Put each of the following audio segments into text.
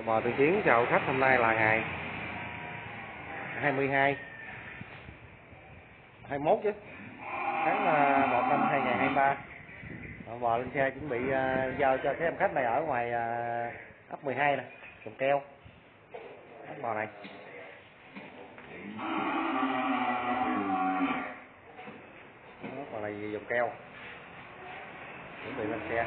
Đại bò Tư Chiến chào khách hôm nay là ngày 22 21 chứ. Tháng ờ, 1 năm 2023 Đại bò lên xe chuẩn bị uh, giao cho cái em khách này ở ngoài uh, ấp 12 nè trồng keo. Con bò này. Đó, bò này dùng keo. Chuẩn bị lên xe.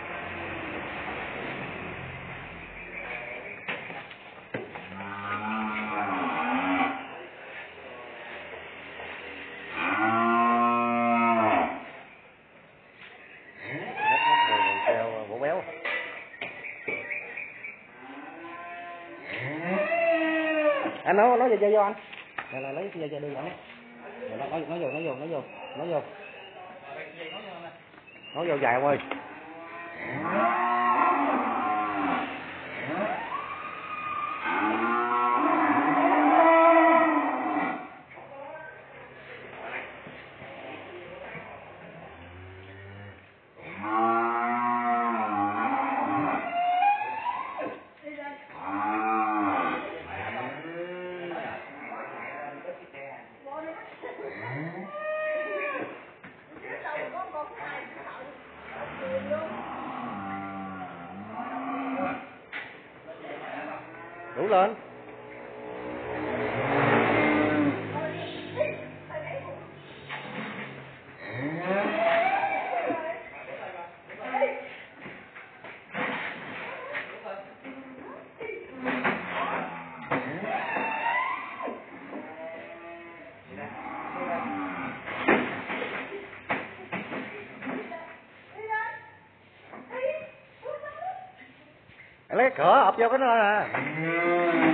Anh nói nói vô cho vô anh. Này là lấy dây cho đưa anh Rồi nó nói nói vô nói vô nói vô nói vô. Nói vô dài ông ơi. Đủ lên lấy cửa ập vô cái đó nè